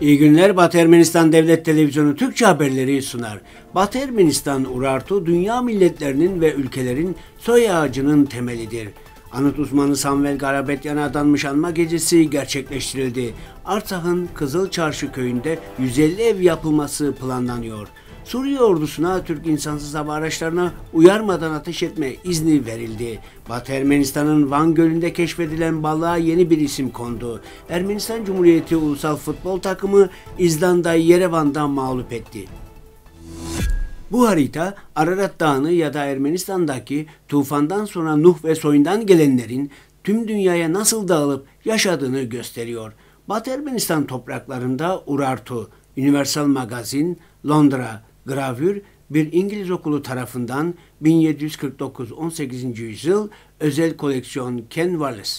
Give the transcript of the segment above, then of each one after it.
İyi günler Batı Ermenistan Devlet Televizyonu Türkçe haberleri sunar. Batı Ermenistan Urartu dünya milletlerinin ve ülkelerin soy ağacının temelidir. Anıt uzmanı Samuel Garabetyan'a adanmış anma gecesi gerçekleştirildi. Artah'ın Kızıl Çarşı köyünde 150 ev yapılması planlanıyor. Suriye ordusuna Türk insansız hava araçlarına uyarmadan ateş etme izni verildi. Batı Ermenistan'ın Van Gölü'nde keşfedilen balığa yeni bir isim kondu. Ermenistan Cumhuriyeti Ulusal Futbol Takımı İzlanda'yı Yerevan'dan mağlup etti. Bu harita Ararat Dağı'nı ya da Ermenistan'daki tufandan sonra Nuh ve soyundan gelenlerin tüm dünyaya nasıl dağılıp yaşadığını gösteriyor. Batı Ermenistan topraklarında Urartu, Universal Magazin, Londra, Gravür bir İngiliz okulu tarafından 1749-18. yüzyıl özel koleksiyon Ken Wallace.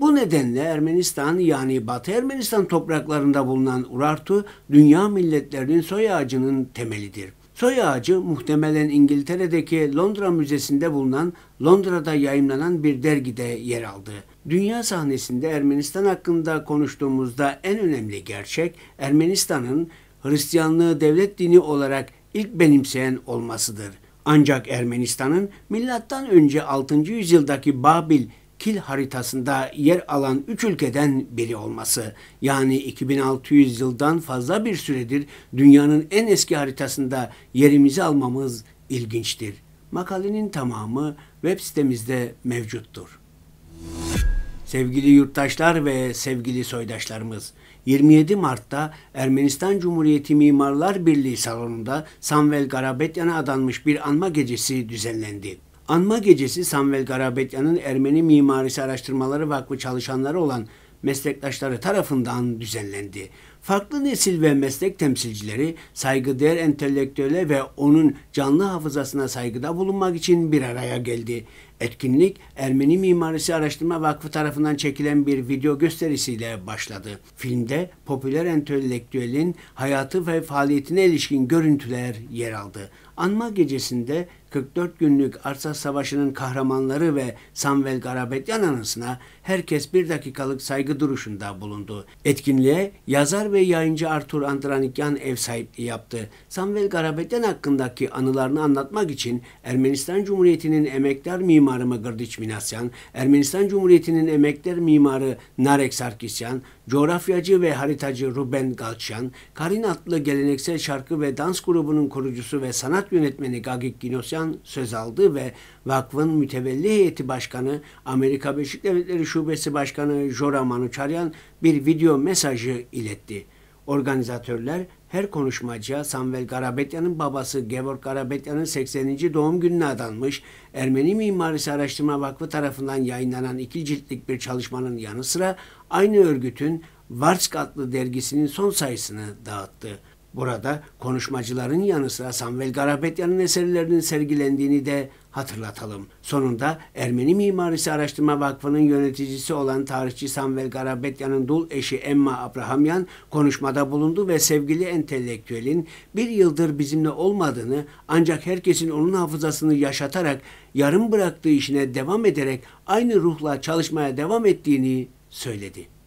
Bu nedenle Ermenistan yani Batı Ermenistan topraklarında bulunan Urartu dünya milletlerinin soy ağacının temelidir. Soy ağacı muhtemelen İngiltere'deki Londra Müzesi'nde bulunan Londra'da yayımlanan bir dergide yer aldı. Dünya sahnesinde Ermenistan hakkında konuştuğumuzda en önemli gerçek Ermenistan'ın Hristiyanlığı devlet dini olarak ilk benimseyen olmasıdır. Ancak Ermenistan'ın milattan önce 6. yüzyıldaki Babil kil haritasında yer alan üç ülkeden biri olması yani 2600 yıldan fazla bir süredir dünyanın en eski haritasında yerimizi almamız ilginçtir. Makalenin tamamı web sitemizde mevcuttur. Sevgili yurttaşlar ve sevgili soydaşlarımız, 27 Mart'ta Ermenistan Cumhuriyeti Mimarlar Birliği salonunda Samvel Garabetyan'a adanmış bir anma gecesi düzenlendi. Anma gecesi Samvel Garabetyan'ın Ermeni Mimarisi Araştırmaları Vakfı çalışanları olan meslektaşları tarafından düzenlendi. Farklı nesil ve meslek temsilcileri saygıdeğer entelektüele ve onun canlı hafızasına saygıda bulunmak için bir araya geldi. Etkinlik Ermeni Mimarisi Araştırma Vakfı tarafından çekilen bir video gösterisiyle başladı. Filmde popüler entelektüelin hayatı ve faaliyetine ilişkin görüntüler yer aldı. Anma gecesinde 44 günlük Arsa Savaşı'nın kahramanları ve Samvel Garabetyan anısına herkes bir dakikalık saygı duruşunda bulundu. Etkinliğe yazar ve yayıncı Artur Andranikyan ev sahipliği yaptı. Samvel Garabetyan hakkındaki anılarını anlatmak için Ermenistan Cumhuriyeti'nin emektar mimarı Mıgırdiç Minasyan, Ermenistan Cumhuriyeti'nin emektar mimarı Narek Sarkisyan, coğrafyacı ve haritacı Ruben Galçyan, Karin adlı geleneksel şarkı ve dans grubunun kurucusu ve sanat yönetmeni Gagik Ginosyan söz aldı ve vakfın mütevelli heyeti başkanı Amerika Birleşik Devletleri Şubesi Başkanı Jora Manuçaryan bir video mesajı iletti. Organizatörler her konuşmacıya Samuel Garabetyan'ın babası Gevorg Garabetyan'ın 80. doğum gününe adanmış Ermeni Mimarisi Araştırma Vakfı tarafından yayınlanan iki ciltlik bir çalışmanın yanı sıra aynı örgütün Varsk adlı dergisinin son sayısını dağıttı. Burada konuşmacıların yanı sıra Samuel Garabetyan'ın eserlerinin sergilendiğini de hatırlatalım. Sonunda Ermeni Mimarisi Araştırma Vakfı'nın yöneticisi olan tarihçi Samuel Garabetyan'ın dul eşi Emma Abrahamyan konuşmada bulundu ve sevgili entelektüelin bir yıldır bizimle olmadığını ancak herkesin onun hafızasını yaşatarak yarım bıraktığı işine devam ederek aynı ruhla çalışmaya devam ettiğini söyledi.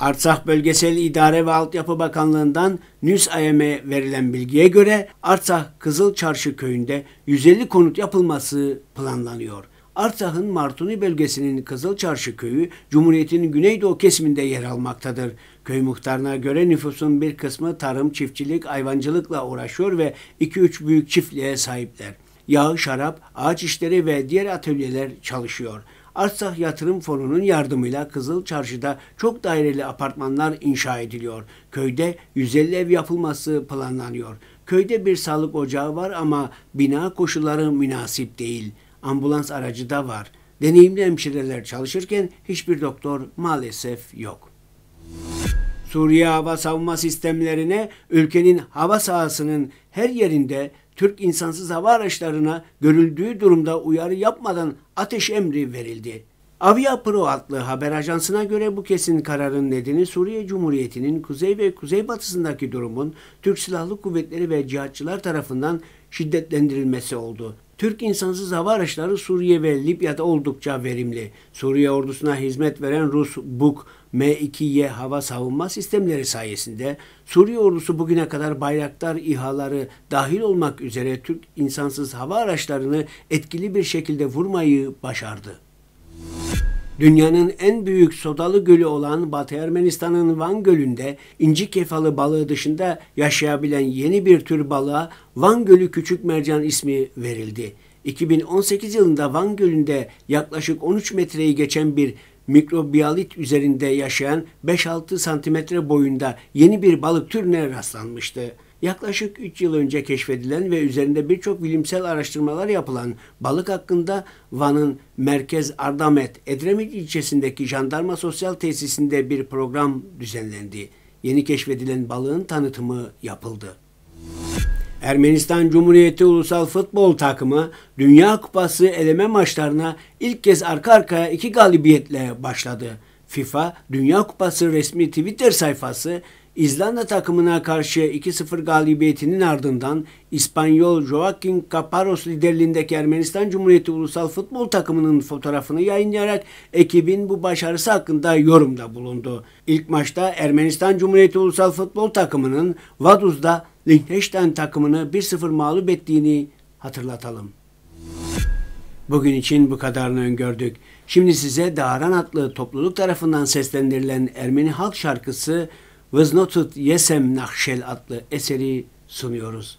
Artsakh Bölgesel İdare ve Altyapı Bakanlığı'ndan NÜSAYM'e verilen bilgiye göre Artsakh Kızıl Çarşı köyünde 150 konut yapılması planlanıyor. Artsak'ın Martuni bölgesinin Kızıl Çarşı köyü Cumhuriyet'in güneydoğu kesiminde yer almaktadır. Köy muhtarına göre nüfusun bir kısmı tarım, çiftçilik, hayvancılıkla uğraşıyor ve 2-3 büyük çiftliğe sahipler. Yağ, şarap, ağaç işleri ve diğer atölyeler çalışıyor. Artsah Yatırım Fonu'nun yardımıyla Kızıl Çarşı'da çok daireli apartmanlar inşa ediliyor. Köyde 150 ev yapılması planlanıyor. Köyde bir sağlık ocağı var ama bina koşulları münasip değil. Ambulans aracı da var. Deneyimli hemşireler çalışırken hiçbir doktor maalesef yok. Suriye hava savunma sistemlerine ülkenin hava sahasının her yerinde Türk insansız hava araçlarına görüldüğü durumda uyarı yapmadan ateş emri verildi. Avia Pro adlı haber ajansına göre bu kesin kararın nedeni Suriye Cumhuriyeti'nin kuzey ve kuzeybatısındaki durumun Türk Silahlı Kuvvetleri ve cihatçılar tarafından şiddetlendirilmesi oldu. Türk insansız hava araçları Suriye ve Libya'da oldukça verimli. Suriye ordusuna hizmet veren Rus Buk M2Y hava savunma sistemleri sayesinde Suriye ordusu bugüne kadar Bayraktar İHA'ları dahil olmak üzere Türk insansız hava araçlarını etkili bir şekilde vurmayı başardı. Dünyanın en büyük sodalı gölü olan Batı Ermenistan'ın Van Gölü'nde inci kefalı balığı dışında yaşayabilen yeni bir tür balığa Van Gölü Küçük Mercan ismi verildi. 2018 yılında Van Gölü'nde yaklaşık 13 metreyi geçen bir mikrobiyalit üzerinde yaşayan 5-6 santimetre boyunda yeni bir balık türüne rastlanmıştı. Yaklaşık 3 yıl önce keşfedilen ve üzerinde birçok bilimsel araştırmalar yapılan balık hakkında Van'ın Merkez Ardamet Edremit ilçesindeki jandarma sosyal tesisinde bir program düzenlendi. Yeni keşfedilen balığın tanıtımı yapıldı. Ermenistan Cumhuriyeti Ulusal Futbol Takımı Dünya Kupası eleme maçlarına ilk kez arka arkaya iki galibiyetle başladı. FIFA Dünya Kupası resmi Twitter sayfası İzlanda takımına karşı 2-0 galibiyetinin ardından İspanyol Joaquin Caparros liderliğindeki Ermenistan Cumhuriyeti Ulusal Futbol takımının fotoğrafını yayınlayarak ekibin bu başarısı hakkında yorumda bulundu. İlk maçta Ermenistan Cumhuriyeti Ulusal Futbol takımının Vaduz'da Liechtenstein takımını 1-0 mağlup ettiğini hatırlatalım. Bugün için bu kadarını öngördük. Şimdi size Dağran adlı topluluk tarafından seslendirilen Ermeni halk şarkısı Vıznotud Yesem Nakşel adlı eseri sunuyoruz.